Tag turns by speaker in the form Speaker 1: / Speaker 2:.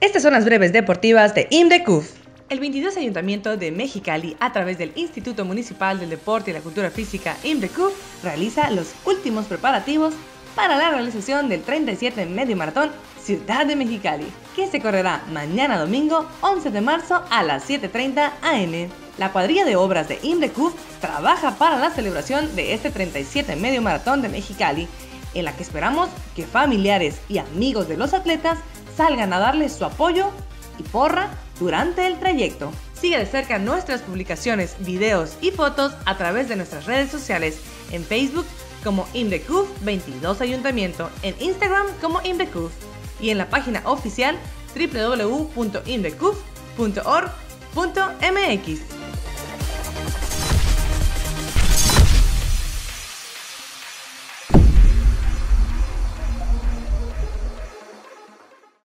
Speaker 1: Estas son las breves deportivas de IMDECUF.
Speaker 2: El 22 Ayuntamiento de Mexicali, a través del Instituto Municipal del Deporte y la Cultura Física, IMDECUF, realiza los últimos preparativos para la realización del 37 Medio Maratón Ciudad de Mexicali, que se correrá mañana domingo 11 de marzo a las 7.30 am. La cuadrilla de obras de IMDECUF trabaja para la celebración de este 37 Medio Maratón de Mexicali, en la que esperamos que familiares y amigos de los atletas salgan a darles su apoyo y porra durante el trayecto. Sigue de cerca nuestras publicaciones, videos y fotos a través de nuestras redes sociales en Facebook como IMDECUF 22 Ayuntamiento, en Instagram como IMDECUF y en la página oficial www.indecuf.org.mx.